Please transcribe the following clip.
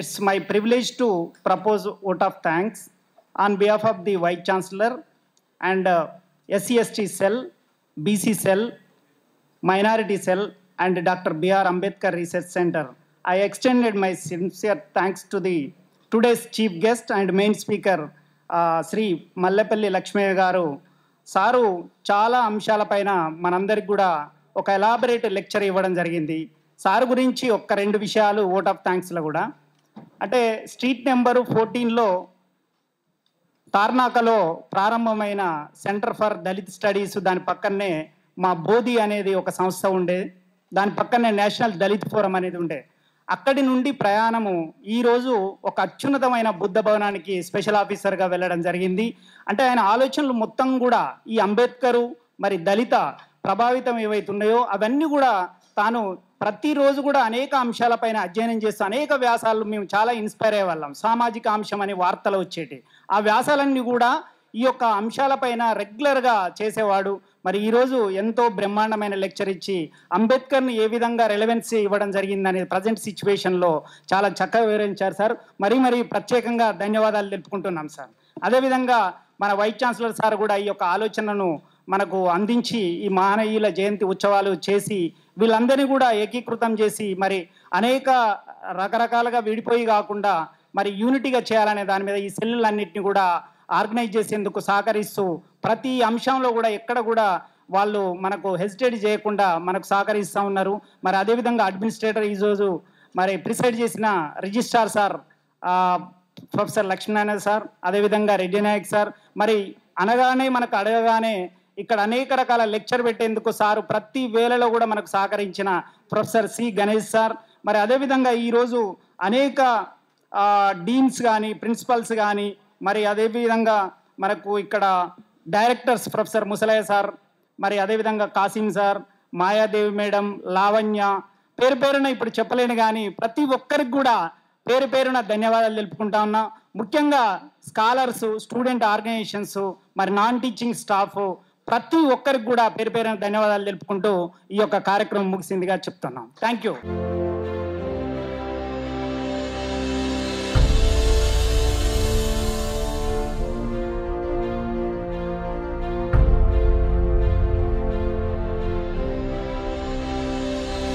It's my privilege to propose vote of thanks on behalf of the vice chancellor and SC ST cell BC cell minority cell and doctor B R Ambedkar research centre I extended my sincere thanks to the today's chief guest and main speaker Shri Mallepalli Lakshmaiah గారు. Sir చాలా అంశాలపైన మనందరికి కూడా ఒక elaborate lecture ఇవ్వడం జరిగింది. Sir గురించి ఒక్క రెండు విషయాలు ఓట్ ఆఫ్ థ్యాంక్స్లో కూడా. అంటే స్ట్రీట్ నెంబరు ఫోర్టీన్లో తార్నాకలో ప్రారంభమైన సెంటర్ ఫర్ దళిత్ స్టడీస్ దాని పక్కనే మా బోధి అనేది ఒక సంస్థ ఉండే దాని పక్కనే నేషనల్ దళిత్ ఫోరం అనేది ఉండే. అక్కడి నుండి ప్రయాణము ఈరోజు ఒక అత్యున్నతమైన బుద్ధ భవనానికి స్పెషల్ ఆఫీసర్గా వెళ్ళడం జరిగింది. అంటే ఆయన ఆలోచనలు మొత్తం కూడా ఈ అంబేద్కరు మరి దళిత ప్రభావితం ఏవైతున్నాయో అవన్నీ కూడా తాను ప్రతిరోజు కూడా అనేక అంశాలపైన అధ్యయనం చేస్తూ అనేక వ్యాసాలు మేము చాలా ఇన్స్పైర్ అయ్యే వాళ్ళం సామాజిక అంశం అనే వార్తలు వచ్చేటి. ఆ వ్యాసాలన్నీ కూడా ఈ యొక్క అంశాలపైన రెగ్యులర్గా చేసేవాడు. మరి ఈరోజు ఎంతో బ్రహ్మాండమైన లెక్చర్ ఇచ్చి అంబేద్కర్ని ఏ విధంగా రెలవెన్సీ ఇవ్వడం జరిగిందనేది ప్రజెంట్ సిచ్యువేషన్లో చాలా చక్కగా వివరించారు సార్. మరీ మరీ ప్రత్యేకంగా ధన్యవాదాలు తెలుపుకుంటున్నాం సార్. అదేవిధంగా మన వైస్ ఛాన్సలర్ సార్ కూడా ఈ యొక్క ఆలోచనను మనకు అందించి ఈ మానవీయుల జయంతి ఉత్సవాలు చేసి వీళ్ళందరినీ కూడా ఏకీకృతం చేసి మరి అనేక రకరకాలుగా విడిపోయి కాకుండా మరి యూనిటీగా చేయాలనే దాని మీద ఈ సెల్లులన్నింటినీ కూడా ఆర్గనైజ్ చేసేందుకు సహకరిస్తూ ప్రతి అంశంలో కూడా ఎక్కడ కూడా వాళ్ళు మనకు హెసిటేట్ చేయకుండా మనకు సహకరిస్తూ ఉన్నారు. మరి అదేవిధంగా అడ్మినిస్ట్రేటర్ ఈరోజు మరి ప్రిసైడ్ చేసిన registrar sir professor Lakshminarayana sir అదేవిధంగా రెడ్డి నాయక్ సార్ మరి అనగానే మనకు అడగగానే ఇక్కడ అనేక రకాల లెక్చర్ పెట్టేందుకు సారు ప్రతి వేళలో కూడా మనకు సహకరించిన ప్రొఫెసర్ సి గణేష్ సార్. మరి అదేవిధంగా ఈరోజు అనేక డీన్స్ కానీ ప్రిన్సిపల్స్ కానీ మరి అదేవిధంగా మనకు ఇక్కడ డైరెక్టర్స్ ప్రొఫెసర్ ముసలయ్య సార్ మరి అదేవిధంగా కాసిం సార్ మాయాదేవి మేడం లావణ్య పేరు పేరున ఇప్పుడు చెప్పలేను కానీ ప్రతి ఒక్కరికి కూడా పేరు పేరున ధన్యవాదాలు తెలుపుకుంటా ఉన్నా. ముఖ్యంగా స్కాలర్స్ స్టూడెంట్ ఆర్గనైజేషన్స్ మరి నాన్ టీచింగ్ స్టాఫ్ ప్రతి ఒక్కరికి కూడా పేరు పేరున ధన్యవాదాలు తెలుపుకుంటూ ఈ యొక్క కార్యక్రమం ముగిసిందిగా చెప్తున్నాం. Thank you